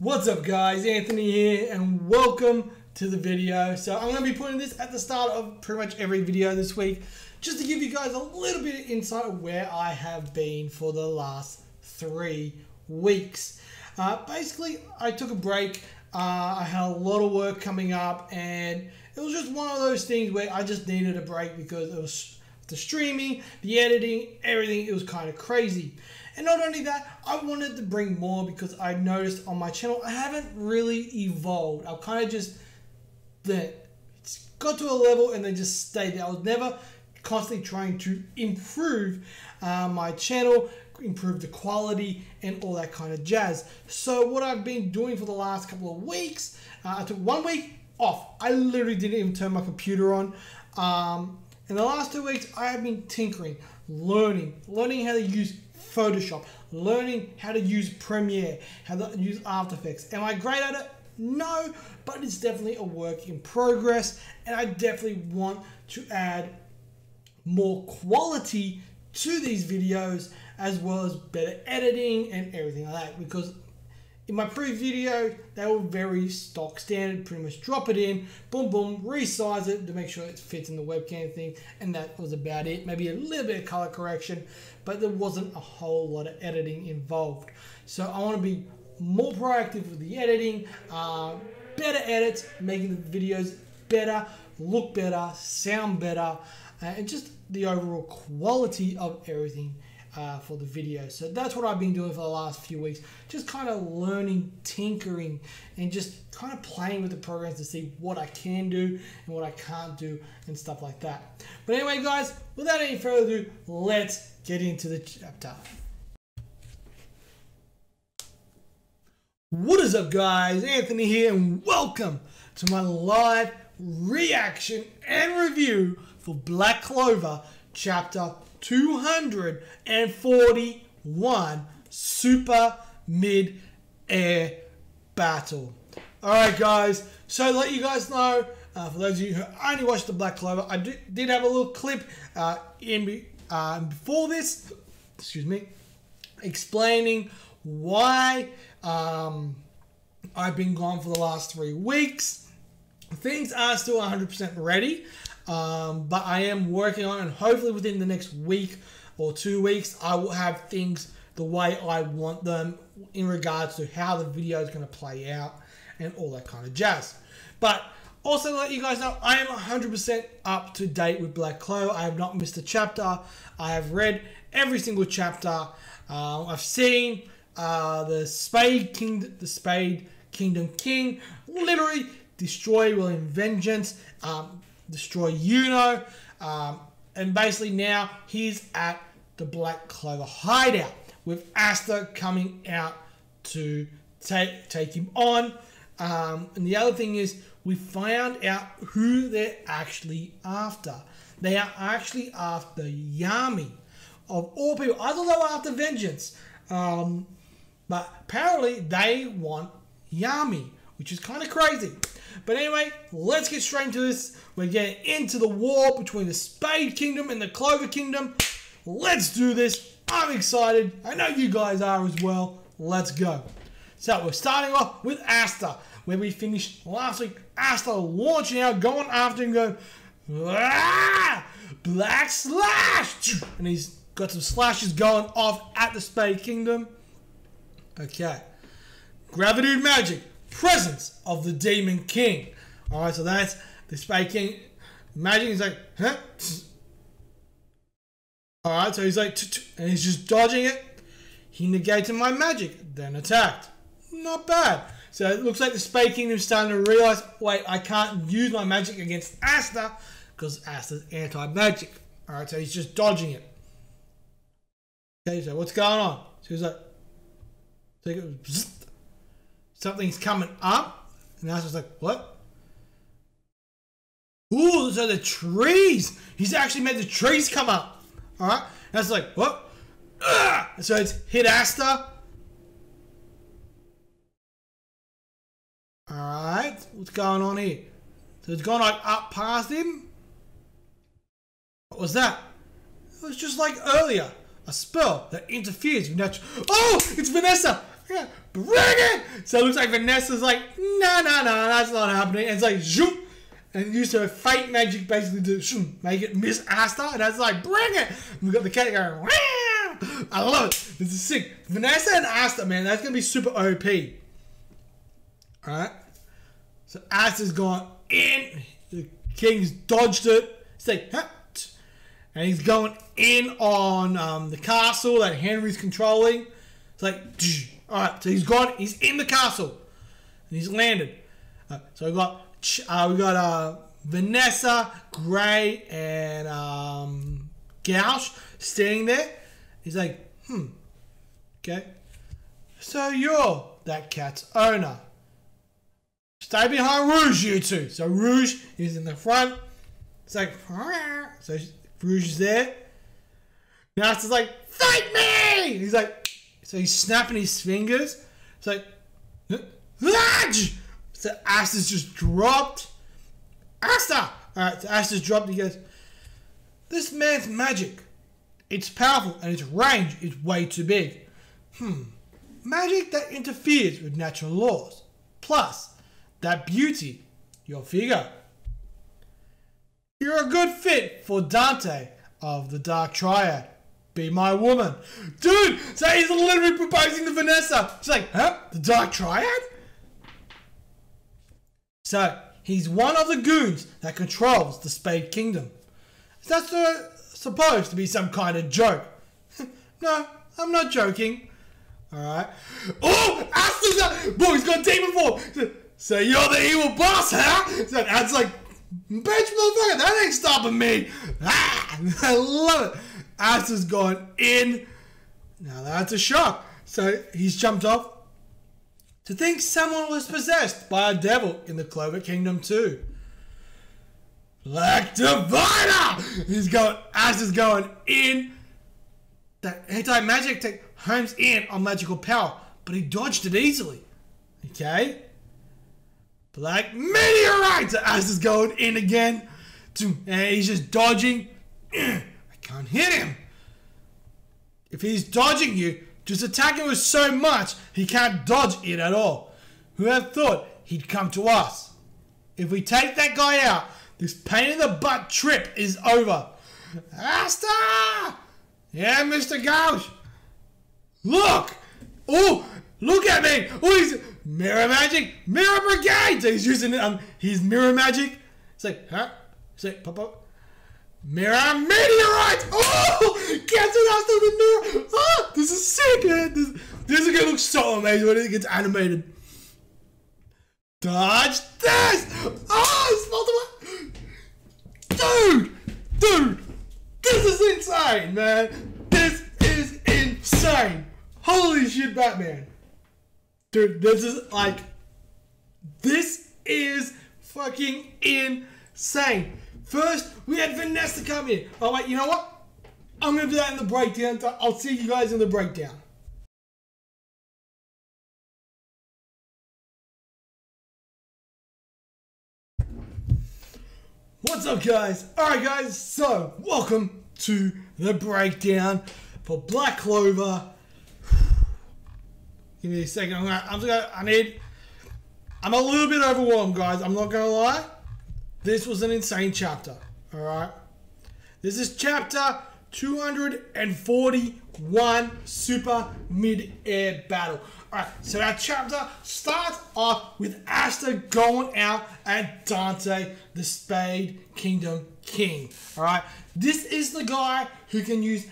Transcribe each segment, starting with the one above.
What's up guys, Anthony here and welcome to the video. So I'm going to be putting this at the start of pretty much every video this week just to give you guys a little bit of insight of where I have been for the last three weeks. Uh, basically, I took a break. Uh, I had a lot of work coming up and it was just one of those things where I just needed a break because it was the streaming, the editing, everything, it was kind of crazy. And not only that, I wanted to bring more because I noticed on my channel I haven't really evolved. I've kind of just that got to a level and then just stayed there. I was never constantly trying to improve uh, my channel, improve the quality, and all that kind of jazz. So what I've been doing for the last couple of weeks, uh, I took one week off. I literally didn't even turn my computer on. Um, in the last two weeks, I have been tinkering, learning, learning how to use Photoshop, learning how to use Premiere, how to use After Effects. Am I great at it? No, but it's definitely a work in progress, and I definitely want to add more quality to these videos as well as better editing and everything like that because in my previous video, they were very stock standard, pretty much drop it in, boom, boom, resize it to make sure it fits in the webcam thing, and that was about it. Maybe a little bit of color correction, but there wasn't a whole lot of editing involved. So I want to be more proactive with the editing, uh, better edits, making the videos better, look better, sound better, uh, and just the overall quality of everything uh, for the video. So that's what I've been doing for the last few weeks. Just kind of learning, tinkering, and just kind of playing with the programs to see what I can do and what I can't do and stuff like that. But anyway, guys, without any further ado, let's get into the chapter. What is up, guys? Anthony here, and welcome to my live reaction and review for Black Clover Chapter 241 Super Mid Air Battle. Alright, guys, so let you guys know, uh, for those of you who only watched the Black Clover, I did, did have a little clip uh, in uh, before this, excuse me, explaining why um, I've been gone for the last three weeks. Things are still 100% ready. Um, but I am working on and hopefully within the next week or two weeks, I will have things the way I want them in regards to how the video is going to play out and all that kind of jazz. But also let you guys know, I am 100% up to date with Black Clover. I have not missed a chapter. I have read every single chapter. Uh, I've seen uh, the Spade King, the Spade Kingdom King, literally destroy William Vengeance. Um, destroy Yuno. Um, and basically now he's at the Black Clover hideout with Asta coming out to take take him on. Um, and the other thing is we found out who they're actually after. They are actually after Yami. Of all people, I thought they were after Vengeance. Um, but apparently they want Yami, which is kind of crazy. But anyway, let's get straight into this. We're getting into the war between the Spade Kingdom and the Clover Kingdom. Let's do this. I'm excited. I know you guys are as well. Let's go. So we're starting off with Asta, where we finished last week. Asta launching out, going after him, going, ah, Black Slash! And he's got some slashes going off at the Spade Kingdom. Okay. Gravity Magic presence of the Demon King. All right, so that's the Spade King. Imagine he's like, huh? All right, so he's like, and he's just dodging it. He negated my magic, then attacked. Not bad. So it looks like the Spade is starting to realize, wait, I can't use my magic against Asta because Asta's anti-magic. All right, so he's just dodging it. Okay, so what's going on? So he's like, take it, something's coming up. And I was like, what? Ooh, those are the trees. He's actually made the trees come up. All right. And I was like, what? Ugh! So it's hit Asta. All right. What's going on here? So it's gone like up past him. What was that? It was just like earlier. A spell that interferes with natural. Oh, it's Vanessa. Yeah, bring it. So it looks like Vanessa's like, no, no, no, that's not happening. And it's like, zoom. And use her fake magic basically to make it Miss Asta. And that's like, bring it. And we got the cat going, Wah! I love it. This is sick. Vanessa and Asta, man, that's going to be super OP. Alright? So Asta's gone in. The King's dodged it. It's like, huh? And he's going in on um, the castle that Henry's controlling. It's like, alright, so he's gone, he's in the castle. And he's landed. So we got uh, we got uh, Vanessa, Gray, and um, Gauche standing there. He's like, hmm, okay. So you're that cat's owner. Stay behind Rouge, you two. So Rouge is in the front. It's like, so Rouge is there. Now it's like, fight me! He's like, so he's snapping his fingers. It's like, so Asta's just dropped. Asta! Alright, so Asta's dropped. He goes, this man's magic. It's powerful and its range is way too big. Hmm. Magic that interferes with natural laws. Plus, that beauty, your figure. You're a good fit for Dante of the Dark Triad. Be my woman. Dude, so he's literally proposing to Vanessa. She's like, huh? The Dark Triad? So, he's one of the goons that controls the Spade Kingdom. That's uh, supposed to be some kind of joke. no, I'm not joking. Alright. Oh! Asta's Boy, he's got demon form! So you're the evil boss, huh? So that's like, bitch, motherfucker, that ain't stopping me. Ah, I love it. Asta's gone in. Now that's a shock. So he's jumped off. To think someone was possessed by a devil in the Clover Kingdom too. Black Divider! He's going, is going in. That anti-magic tech homes in on magical power, but he dodged it easily. Okay? Black Meteorite! Asta's going in again. And he's just dodging. Can't hit him. If he's dodging you, just attack him with so much, he can't dodge it at all. Who had thought he'd come to us? If we take that guy out, this pain in the butt trip is over. Asta! Yeah, Mr. Gauche. Look! Oh, look at me! Oh, he's mirror magic, mirror brigade. So he's using um his mirror magic. It's like, huh? It's like, pop up. Mirror meteorite! Oh! Captain Asta the mirror! Oh! This is sick, man! This, this is gonna look so amazing when it gets animated. Dodge this! Oh! It's multiple. Dude! Dude! This is insane, man! This is insane! Holy shit, Batman! Dude, this is like. This is fucking insane. First, we had Vanessa come in. Oh, wait, you know what? I'm going to do that in the breakdown. I'll see you guys in the breakdown. What's up, guys? Alright, guys, so welcome to the breakdown for Black Clover Give me a second. I'm gonna, I'm gonna, I need. I'm a little bit overwhelmed, guys. I'm not gonna lie. This was an insane chapter. All right. This is chapter 241 Super Mid Air Battle. All right. So our chapter starts off with Asta going out at Dante, the Spade Kingdom King. All right. This is the guy who can use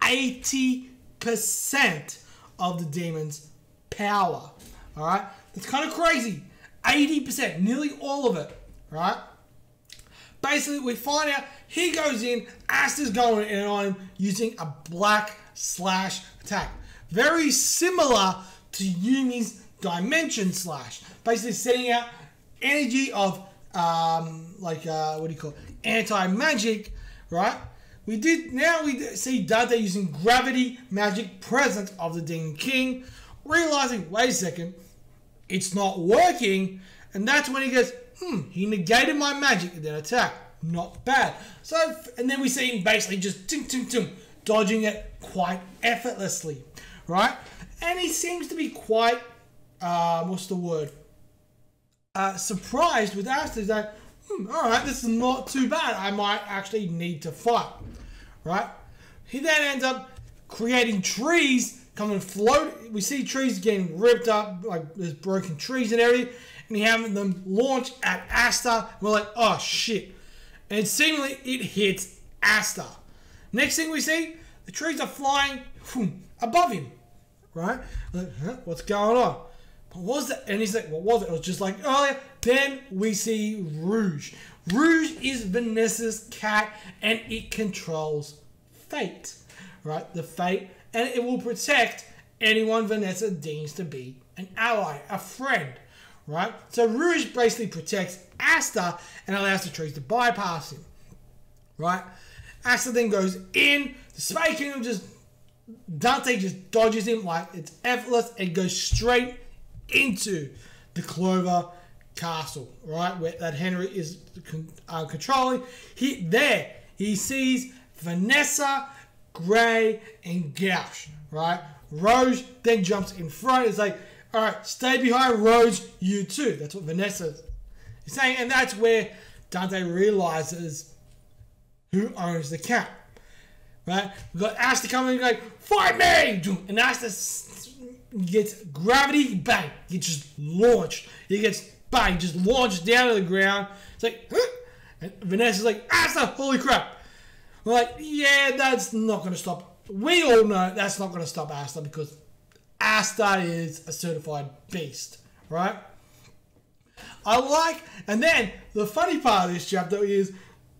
80% of the demons power. All right, that's kind of crazy. 80%, nearly all of it, right? Basically, we find out he goes in, Asta's going in on him using a black slash attack. Very similar to Yami's dimension slash. Basically, setting out energy of, um, like, uh, what do you call it? Anti magic, right? We did, now we see Dante using gravity magic present of the Demon King realizing, wait a second, it's not working. And that's when he goes, hmm, he negated my magic and then attack. Not bad. So, and then we see him basically just ting, ting, ting, dodging it quite effortlessly, right? and he seems to be quite, uh, what's the word? Uh, surprised with Asta. Like, hmm, all right, this is not too bad. I might actually need to fight, right? He then ends up creating trees coming float. We see trees getting ripped up, like there's broken trees and everything, and having them launch at Asta. We're like, oh shit! And seemingly it hits Asta. Next thing we see, the trees are flying above him, right? Like, huh? What's going on? What was that? And he's like, what was it? It was just like earlier. Then we see Rouge. Rouge is Vanessa's cat, and it controls fate, right? The fate, and it will protect anyone Vanessa deems to be an ally, a friend, right? So Rouge basically protects Asta and allows the trees to bypass him, right? Asta then goes in. The Spade Kingdom just Dante just dodges him like it's effortless and goes straight into the Clover Castle, right where that Henry is uh, controlling. He there he sees Vanessa, Gray, and Gauche, right? Rouge then jumps in front. It's like, all right, stay behind Rouge, you too. That's what Vanessa is saying, and that's where Dante realizes who owns the cat. Right? Got Asta coming like, fight me! And Asta gets gravity, bang, he just launched. He gets bang, just launched down to the ground. It's like, huh? And Vanessa's like, Asta, holy crap. We're like, yeah, that's not going to stop. We all know that's not going to stop Asta because Asta is a certified beast, right? I like, and then the funny part of this chapter is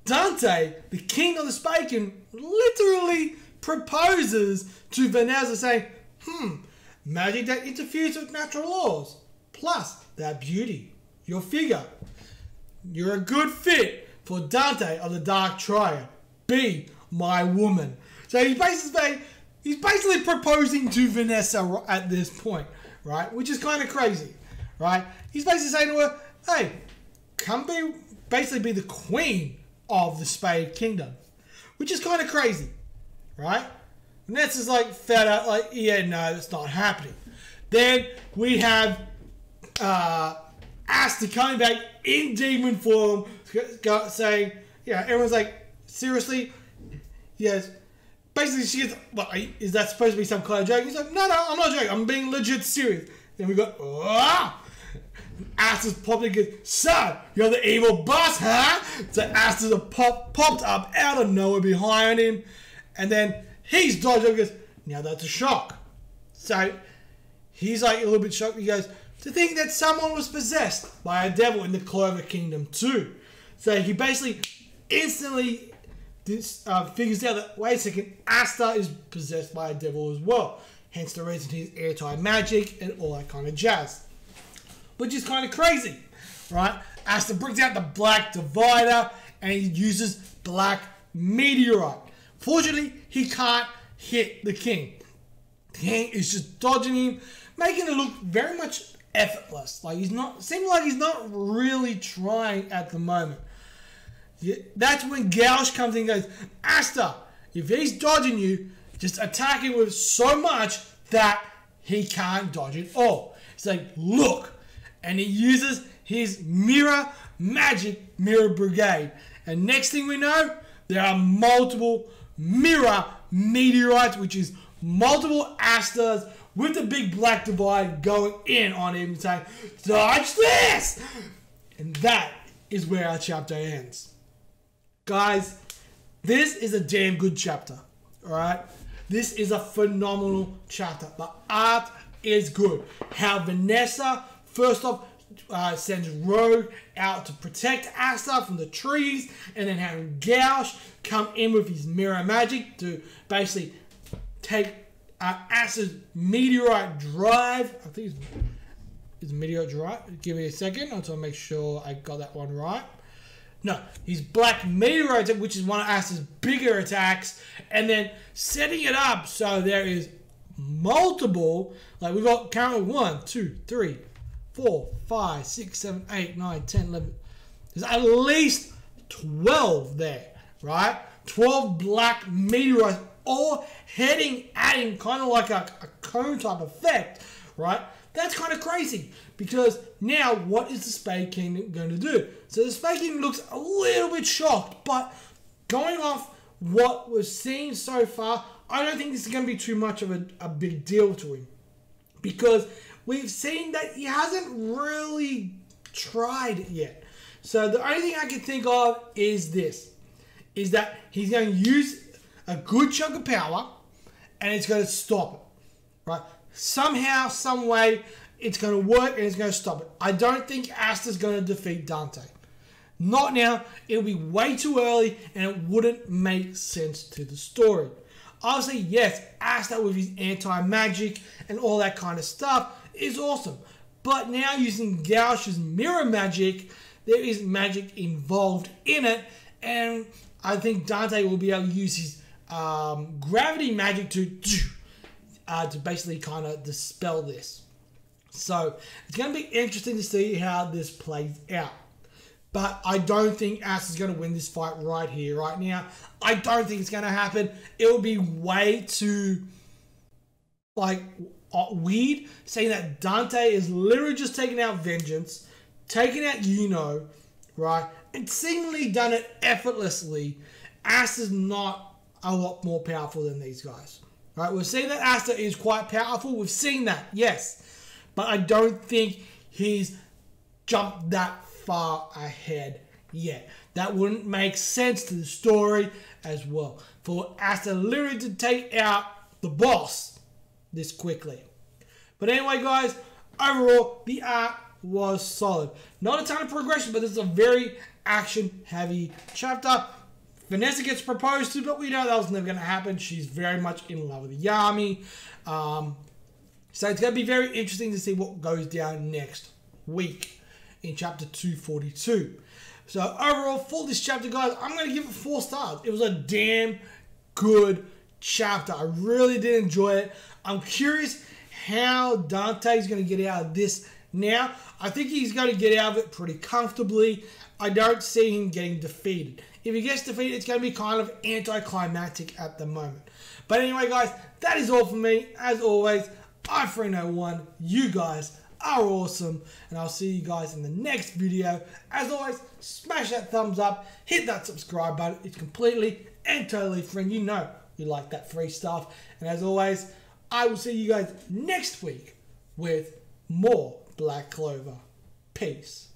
Dante, the king of the Spaken, literally proposes to Vanessa saying, hmm, magic that interferes with natural laws, plus that beauty, your figure. You're a good fit for Dante of the Dark Triad. Be my woman. So he's basically he's basically proposing to Vanessa at this point, right? Which is kind of crazy, right? He's basically saying to her, "Hey, come be basically be the queen of the Spade Kingdom, which is kind of crazy, right? Vanessa's like fed up, like, yeah, no, that's not happening. Then we have uh, Asta coming back in demon form, saying, yeah, everyone's like, seriously? Yes. Basically, she gets, well, is that supposed to be some kind of joke? He's like, no, no, I'm not joking. I'm being legit serious. Then we got, ah! Asta's popped goes, So, you're the evil boss, huh? So Asses are pop, popped up out of nowhere behind him. And then he's dodged and goes, Now that's a shock. So he's like a little bit shocked. He goes, To think that someone was possessed by a devil in the Clover Kingdom too. So he basically instantly uh, figures out that, wait a second, Asta is possessed by a devil as well. Hence the reason he's anti magic and all that kind of jazz which is kind of crazy, right? Asta brings out the black divider and he uses black meteorite. Fortunately, he can't hit the king. The king is just dodging him, making it look very much effortless. Like he's not, seems like he's not really trying at the moment. That's when Gauche comes in and goes, Asta, if he's dodging you, just attack him with so much that he can't dodge it all. He's like, look, and he uses his mirror magic mirror brigade. And next thing we know, there are multiple mirror meteorites, which is multiple Astas with the big black divide going in on him and saying, Dodge this! And that is where our chapter ends. Guys, this is a damn good chapter. Alright? This is a phenomenal chapter. The art is good. How Vanessa First off, uh, sends Rogue out to protect Asta from the trees, and then having Gauche come in with his mirror magic to basically take uh, meteorite drive. I think it's, it's meteorite drive. Give me a second. I want to make sure I got that one right. No, his black meteorite, which is one of Asta's bigger attacks, and then setting it up so there is multiple. Like we've got currently one, two, three, 4, 5, 6, 7, 8, 9, 10, 11. There's at least 12 there, right? 12 black meteorites all heading at him, kind of like a, a cone type effect, right? That's kind of crazy because now what is the Spade King going to do? So the Spade King looks a little bit shocked, but going off what we've seen so far, I don't think this is going to be too much of a, a big deal to him because we've seen that he hasn't really tried it yet. So the only thing I can think of is this, is that he's going to use a good chunk of power and it's going to stop it, right? Somehow, some way, it's going to work and it's going to stop it. I don't think Asta's going to defeat Dante. Not now. It'll be way too early and it wouldn't make sense to the story. Obviously, yes, Asta with his anti-magic and all that kind of stuff is awesome. But now using Gauche's mirror magic, there is magic involved in it. And I think Dante will be able to use his um, gravity magic to uh, to basically kind of dispel this. So it's going to be interesting to see how this plays out. But I don't think Asta's going to win this fight right here, right now. I don't think it's going to happen. It would be way too, like, uh, weird saying that Dante is literally just taking out Vengeance, taking out Yuno, right? And seemingly done it effortlessly. Asta's not a lot more powerful than these guys. Right? We've seen that Asta is quite powerful. We've seen that, yes. But I don't think he's jumped that far ahead yet. That wouldn't make sense to the story as well. For Asta literally to take out the boss this quickly. But anyway, guys, overall, the art was solid. Not a ton of progression, but this is a very action heavy chapter. Vanessa gets proposed to, but we know that was never going to happen. She's very much in love with Yami. Um, so it's going to be very interesting to see what goes down next week in chapter 242. So overall, for this chapter, guys, I'm going to give it four stars. It was a damn good chapter. I really did enjoy it. I'm curious how Dante's going to get out of this now. I think he's going to get out of it pretty comfortably. I don't see him getting defeated. If he gets defeated, it's going to be kind of anticlimactic at the moment. But anyway, guys, that is all for me. As always, I'm Frino1. You guys are awesome. And I'll see you guys in the next video. As always, smash that thumbs up. Hit that subscribe button. It's completely and totally free. You know you like that free stuff. And as always, I will see you guys next week with more Black Clover. Peace.